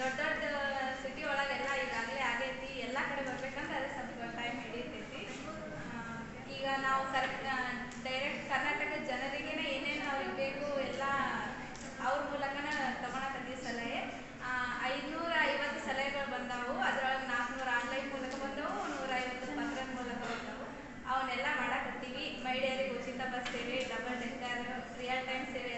ದೊಡ್ಡ ದೊಡ್ಡ ಸಿಟಿ ಒಳಗೆಲ್ಲ ಈಗಾಗಲೇ ಆಗೈತಿ. ಎಲ್ಲ ಕಡೆ ಬರ್ಬೇಕಂದ್ರೆ ಅದೇ ಸ್ವಲ್ಪ ಟೈಮ್ ಹಿಡಿತೈತಿ. ಈಗ ನಾವು ಕರೆಕ್ಟ್ ಡೈರೆಕ್ಟ್ ಕರ್ನಾಟಕ ಜನರಿಗೆ ಏನೇನು ಅವ್ರಿಗೆ ಬೇಕು ಎಲ್ಲ ಅವ್ರ ಮೂಲಕನ ತಗೊಳಕತ್ತೀವಿ ಸಲಹೆ. ಐದುನೂರ ಐವತ್ತು ಸಲಹೆಗಳು ಬಂದಾವು. ಅದ್ರೊಳಗೆ ನಾಲ್ಕುನೂರ ಆನ್ಲೈನ್ ಮೂಲಕ ಬಂದವು ನೂರ ಐವತ್ತು ಪತ್ರದ ಮೂಲಕ ಬಂದವು. ಅವನ್ನೆಲ್ಲ ಮಾಡಕತ್ತೀವಿ. ಮಹಿಳೆಯರಿಗೆ ಉಚಿತ ಬಸ್ ಸೇವೆ ಡಬಲ್ ಡೆಕ್ಕರ್ ರಿಯಲ್ ಟೈಮ್ ಸೇವೆ